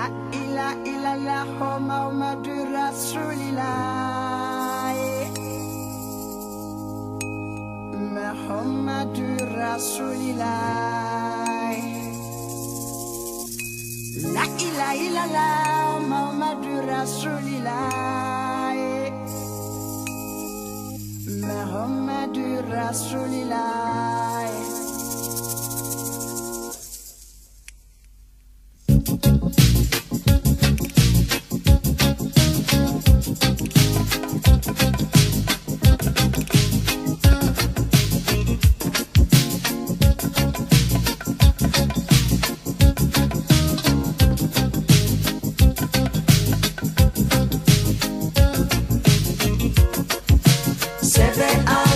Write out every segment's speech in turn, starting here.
La ilaha illallah Muhammadur Rasulillah Muhammadur Rasulillah La ilaha illallah Muhammadur Rasulillah Muhammadur Rasulillah Seven.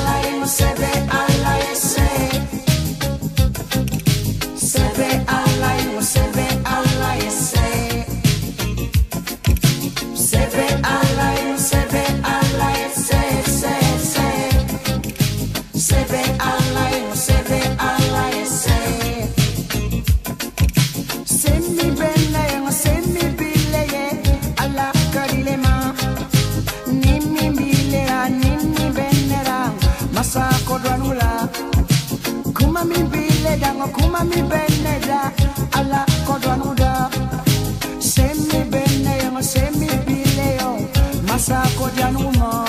bega ngokuma mi beneda ala kodwa nuda. Semi bene semi bileo masa di numa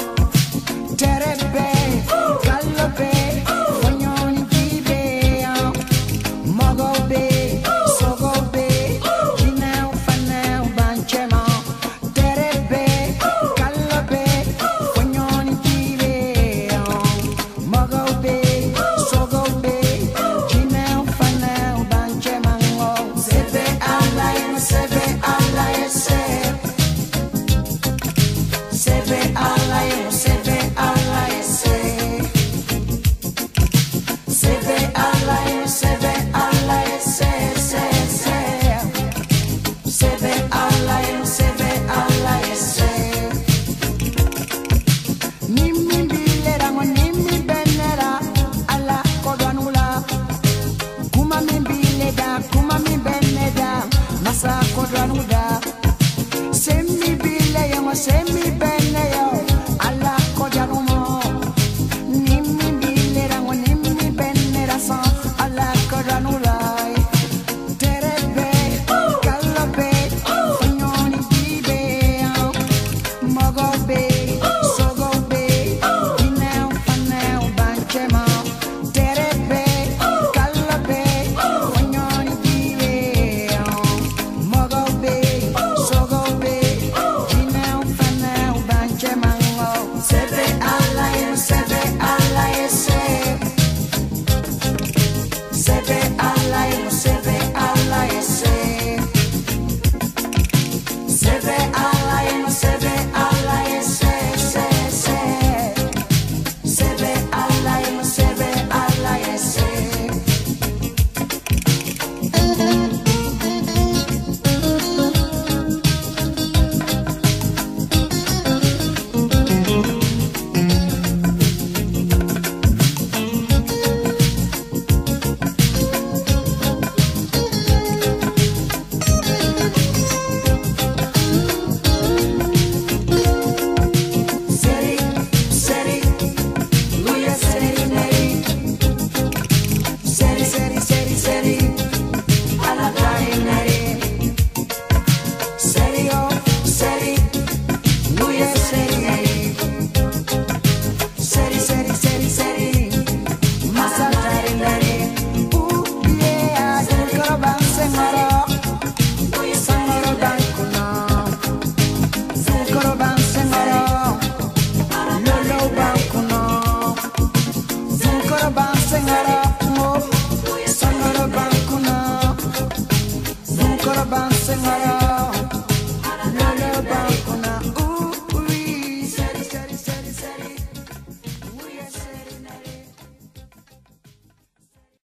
na na